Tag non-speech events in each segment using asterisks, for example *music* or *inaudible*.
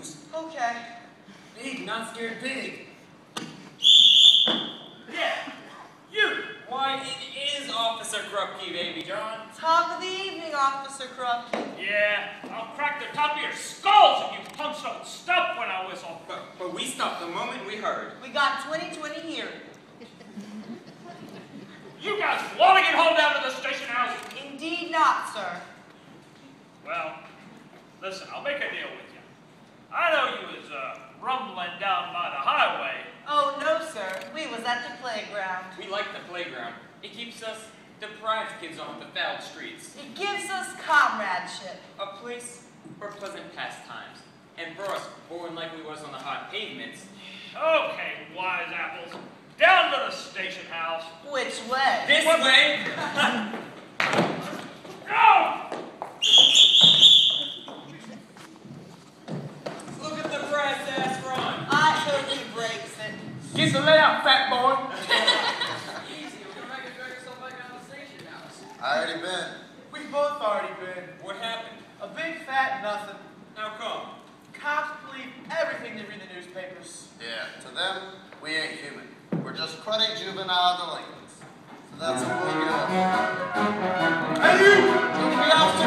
news. Okay. Big, not scared big. Yeah, you. Why, it is Officer Krupke, baby John. Top of the evening, Officer Krupke. Yeah, I'll crack the top of your skulls if you punks don't stop when I whistle. But, but we stopped the moment we heard. We got 2020 here. *laughs* You guys want to get home down to the station house? Indeed not, sir. Well, listen, I'll make a deal with you. I know you was uh, rumbling down by the highway. Oh, no, sir. We was at the playground. We like the playground. It keeps us deprived kids off the foul streets. It gives us comradeship. A place for pleasant pastimes. And for us, born like we was on the hot pavements, Okay, wise apples. Down to the station house. Which way? this way, *laughs* Go! look at the brass ass run. I hope he breaks it. Get the layout, fat boy. Easy, we're gonna make it drag yourself back down to the station house. I already been. We've both already been. What happened? A big fat nothing. How come? Cops believe everything they read in the newspapers. Yeah, to them, we ain't human. We're just cruddy juvenile delinquents. So that's what we'll get. Hey, you! Did we have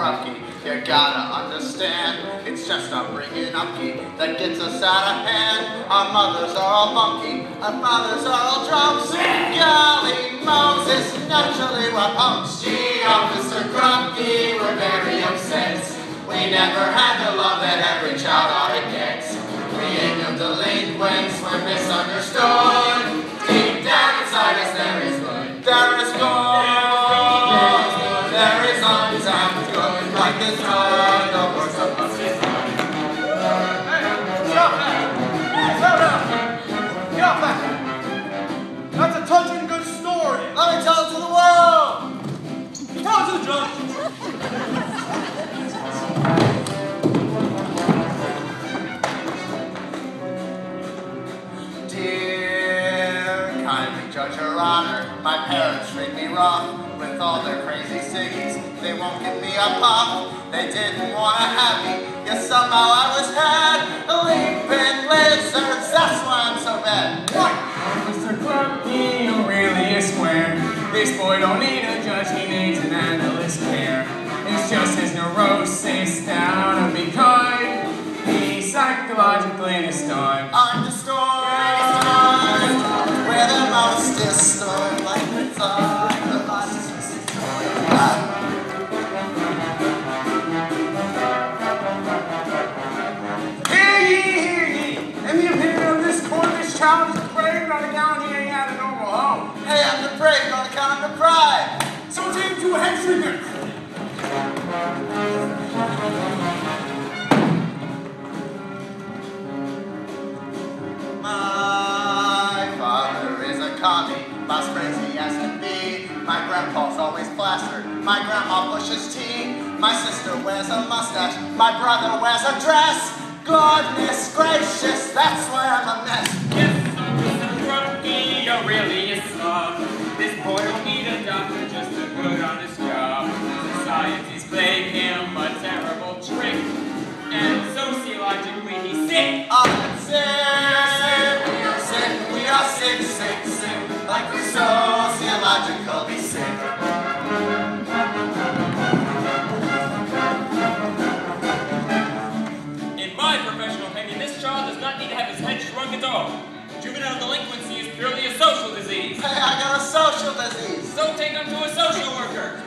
Krupke, you gotta understand, it's just our bringing upkeep that gets us out of hand. Our mothers are all funky, our fathers are all drunks. Golly Moses, naturally we're punks. Gee, Officer Krupke, we're very upset. We never had the love that every child ought to get. We ain't no delinquents, we're misunderstood. Me rough with all their crazy ciggies. They won't give me a pop. They didn't want to have me, yet somehow I was had. A leaping lizards, that's why I'm so bad. What? Mr. Krupke, you really a square. This boy don't need a judge, he needs an analyst care. It's just his neurosis down to be kind. He's psychologically disturbed. Child is depraved on account he ain't had a normal home. Hey, I'm depraved on account of deprived. So take him to a head shrinker. My father is a commie, boss crazy as can be. My grandpa's always plastered, my grandma pushes tea. My sister wears a mustache, my brother wears a dress. Goodness gracious, that's why I'm a mess. Yes, Officer Krupke, you're really a slob. This boy head shrunk at all. Juvenile delinquency is purely a social disease. Hey, I got a social disease. So take him to a social worker.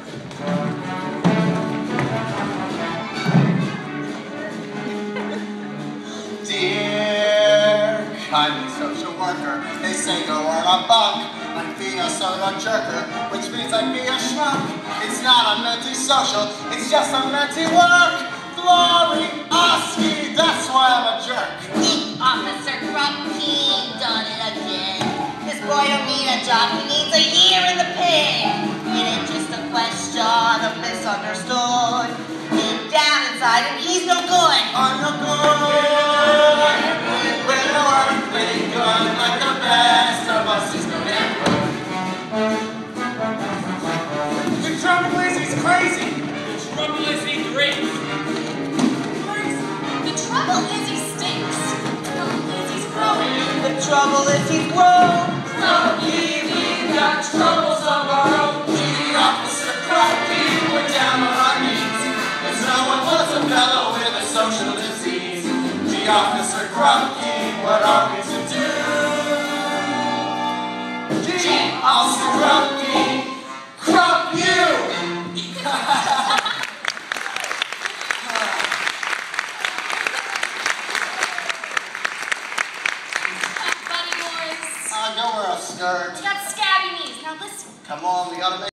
*laughs* Dear kindly social worker, they say go earn a buck and be a soda jerker, which means I'd be a schmuck. It's not a mentally social, it's just a mentally work. Glory Oski, that's why I'm a jerk. Eek, Officer Grumpy, done it again. This boy don't need a job, he needs a year in the pig. It ain't just a question of misunderstood. Deep down inside him, he's no good. I'm no good. When I wanna play good, like the best of us is the network. You're trying he's crazy. Grown. Krupke, we've Come on, we gotta make.